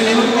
Jogada.